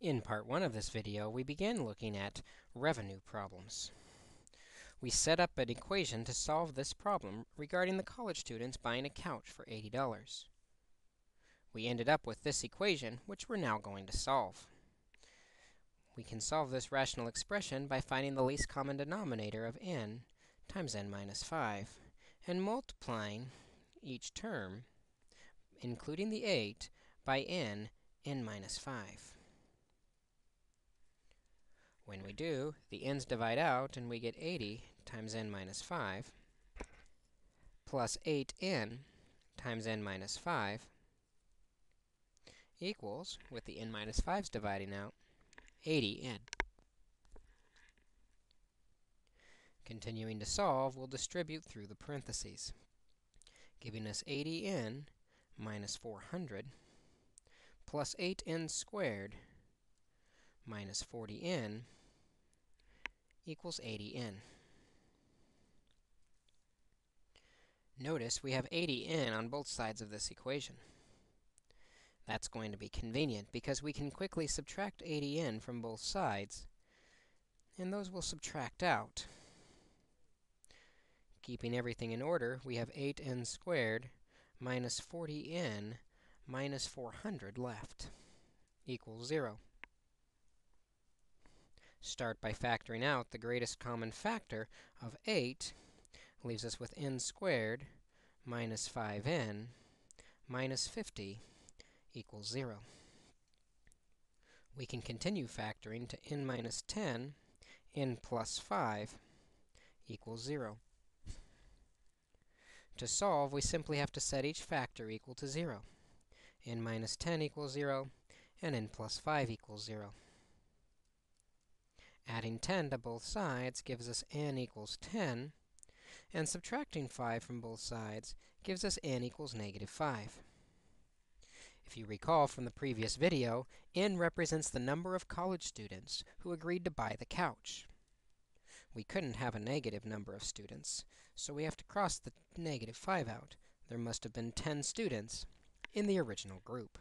In part 1 of this video, we began looking at revenue problems. We set up an equation to solve this problem regarding the college students buying a couch for $80. We ended up with this equation, which we're now going to solve. We can solve this rational expression by finding the least common denominator of n times n minus 5 and multiplying each term, including the 8, by n n minus 5. When we do, the n's divide out, and we get 80 times n minus 5 plus 8n times n minus 5 equals, with the n minus 5's dividing out, 80n. Continuing to solve, we'll distribute through the parentheses, giving us 80n minus 400 plus 8n squared minus 40n equals 80n. Notice we have 80n on both sides of this equation. That's going to be convenient because we can quickly subtract 80n from both sides, and those will subtract out. Keeping everything in order, we have 8n squared minus 40n minus 400 left equals 0. Start by factoring out the greatest common factor of 8 leaves us with n squared minus 5n minus 50 equals 0. We can continue factoring to n minus 10, n plus 5 equals 0. To solve, we simply have to set each factor equal to 0. n minus 10 equals 0, and n plus 5 equals 0. Adding 10 to both sides gives us n equals 10, and subtracting 5 from both sides gives us n equals negative 5. If you recall from the previous video, n represents the number of college students who agreed to buy the couch. We couldn't have a negative number of students, so we have to cross the negative 5 out. There must have been 10 students in the original group.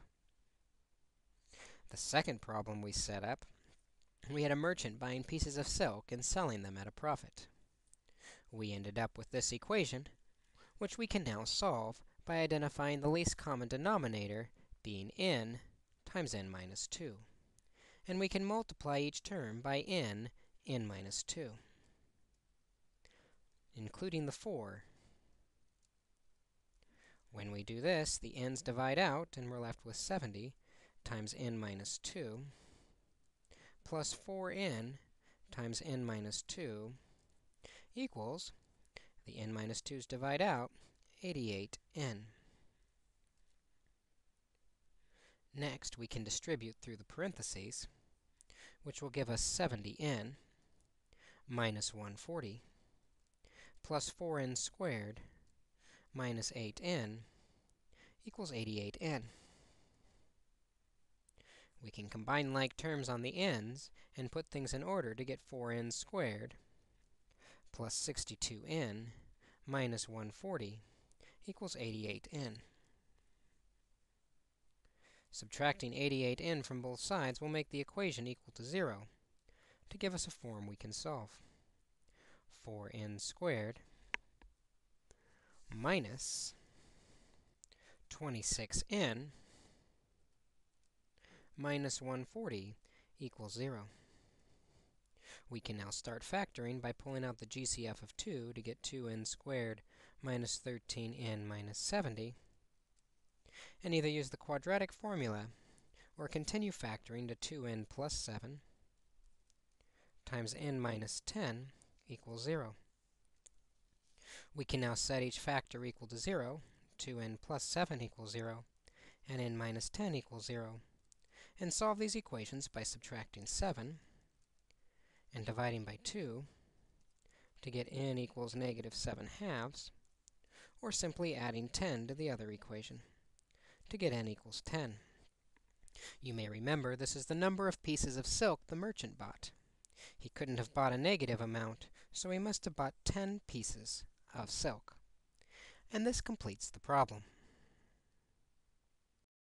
The second problem we set up we had a merchant buying pieces of silk and selling them at a profit. We ended up with this equation, which we can now solve by identifying the least common denominator being n times n minus 2. And we can multiply each term by n, n minus 2, including the 4. When we do this, the n's divide out, and we're left with 70 times n minus 2 plus 4n times n minus 2 equals, the n minus 2's divide out, 88n. Next, we can distribute through the parentheses, which will give us 70n minus 140 plus 4n squared minus 8n equals 88n. We can combine like terms on the n's and put things in order to get 4n squared plus 62n minus 140 equals 88n. Subtracting 88n from both sides will make the equation equal to 0 to give us a form we can solve. 4n squared minus 26n minus 140 equals 0. We can now start factoring by pulling out the GCF of 2 to get 2n squared minus 13n minus 70, and either use the quadratic formula or continue factoring to 2n plus 7 times n minus 10 equals 0. We can now set each factor equal to 0, 2n plus 7 equals 0, and n minus 10 equals 0 and solve these equations by subtracting 7 and dividing by 2 to get n equals negative 7 halves, or simply adding 10 to the other equation to get n equals 10. You may remember this is the number of pieces of silk the merchant bought. He couldn't have bought a negative amount, so he must have bought 10 pieces of silk. And this completes the problem.